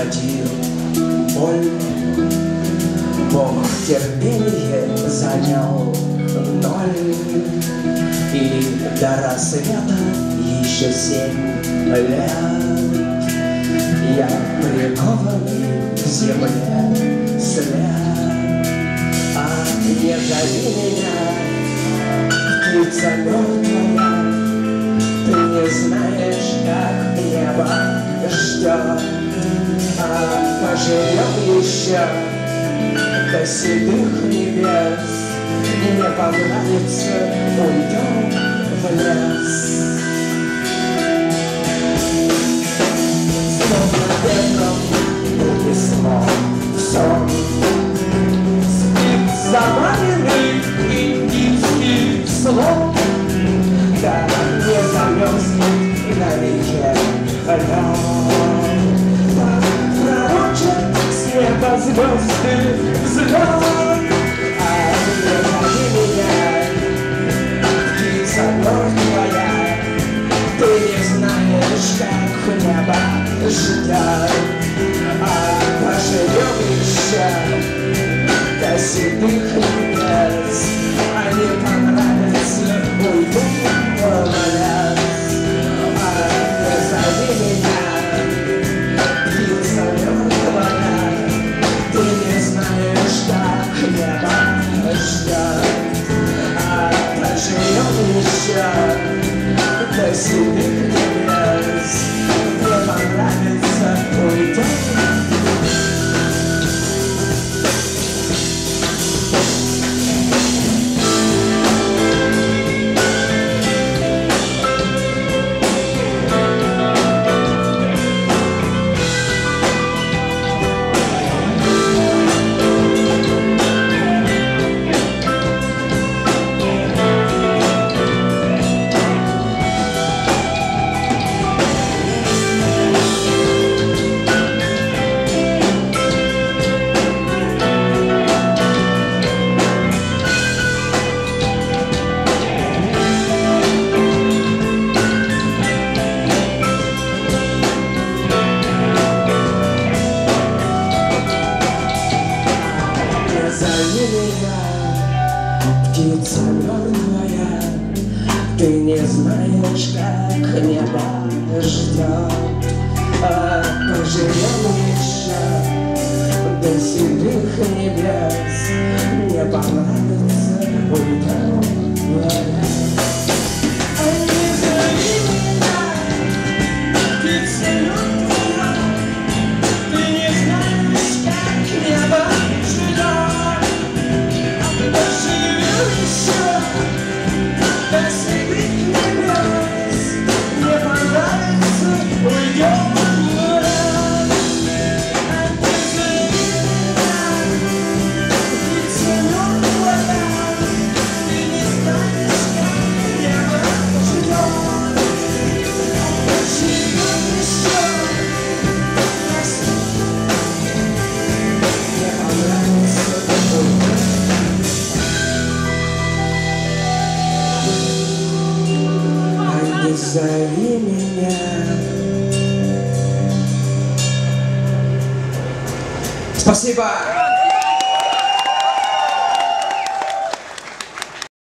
один боль. Бог терпение занял ноль, И до рассвета еще семь лет. Я прикованный к земле след, А не зови меня, птица мертвая, А поживем еще до седых небес, Не понравится, уйдем в лес. Небо ждет, А поживем еще до седых небес, небо ждет, А проживем еще до птица мертвая, Ты не знаешь, как небо ждет, А поживем еще до седых небес, Не понравится, уйдем зови меня Спасибо!